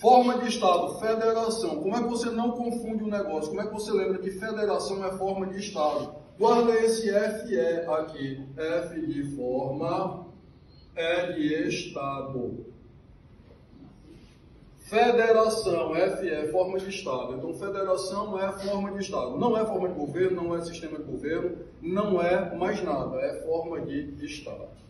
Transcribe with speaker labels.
Speaker 1: Forma de Estado, federação. Como é que você não confunde o negócio? Como é que você lembra que federação é forma de Estado? Guarda esse FE aqui. F de forma, E de Estado. Federação, FE, é forma de Estado. Então, federação é forma de Estado. Não é forma de governo, não é sistema de governo, não é mais nada, é forma de Estado.